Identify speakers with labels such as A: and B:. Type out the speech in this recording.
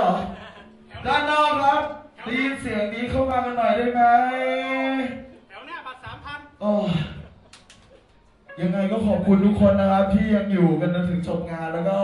A: เหรอ ด้านนอกครับได้ยินเสียงนี้เข้ามากันหน่อยได้ไหม
B: แถวหน้าบัตรสามพัน
A: โอ้ยังไงก็ขอบคุณทุกคนนะครับที่ยังอยู่กันจนถึงจบงานแล้วก็